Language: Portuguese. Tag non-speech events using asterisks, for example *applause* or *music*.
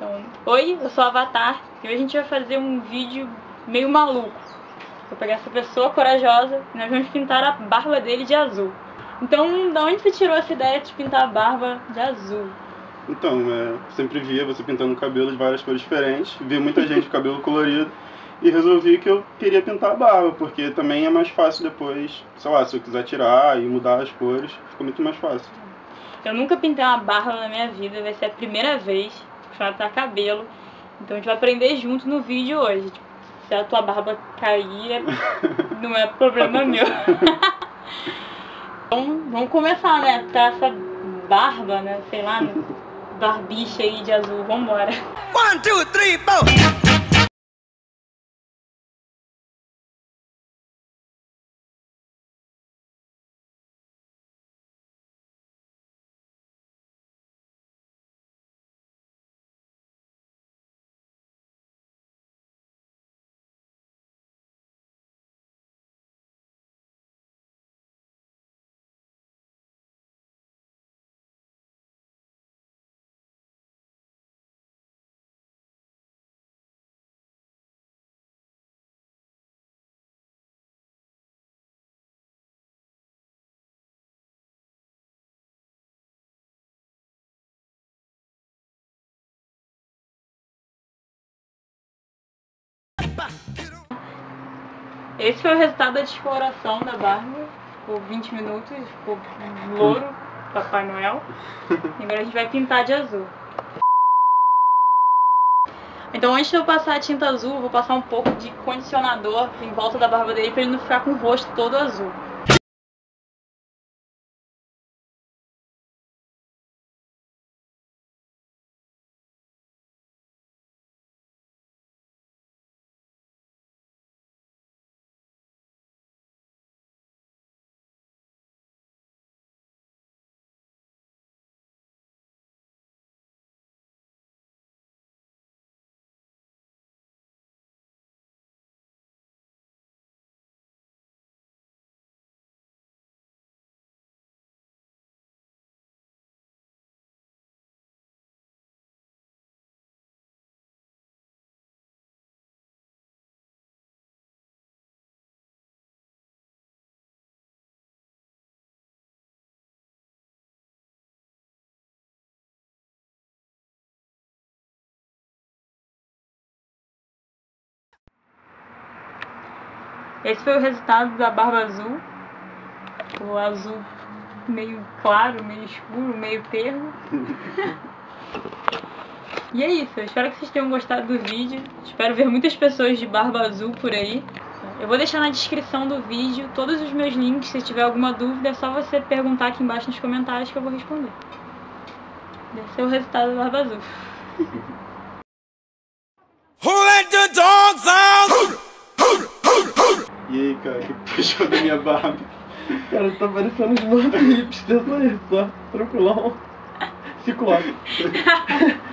Então, oi, eu sou Avatar e hoje a gente vai fazer um vídeo meio maluco. Vou pegar essa pessoa corajosa e nós vamos pintar a barba dele de azul. Então, da onde você tirou essa ideia de pintar a barba de azul? Então, é, sempre via você pintando o cabelo de várias cores diferentes, vi muita gente com cabelo colorido e resolvi que eu queria pintar a barba, porque também é mais fácil depois, sei lá, se eu quiser tirar e mudar as cores, fica muito mais fácil. Eu nunca pintei uma barba na minha vida, vai ser a primeira vez pintar cabelo. Então a gente vai aprender junto no vídeo hoje. Tipo, se a tua barba cair, *laughs* não é problema meu. *laughs* então vamos começar, né? Tá essa barba, né? Sei lá, né? barbicha aí de azul. Vambora. One, two, three, four. Esse foi o resultado da exploração da barba. Ficou 20 minutos, ficou louro, Papai Noel. E agora a gente vai pintar de azul. Então antes de eu passar a tinta azul, vou passar um pouco de condicionador em volta da barba dele para ele não ficar com o rosto todo azul. Esse foi o resultado da barba azul. O azul meio claro, meio escuro, meio termo. *laughs* e é isso, eu espero que vocês tenham gostado do vídeo. Espero ver muitas pessoas de barba azul por aí. Eu vou deixar na descrição do vídeo todos os meus links. Se tiver alguma dúvida, é só você perguntar aqui embaixo nos comentários que eu vou responder. Esse é o resultado da barba azul. *laughs* cara, que achou da minha barba? Cara, tá parecendo uns mano hipsters aí, só. Tranquilão. Lá. *laughs*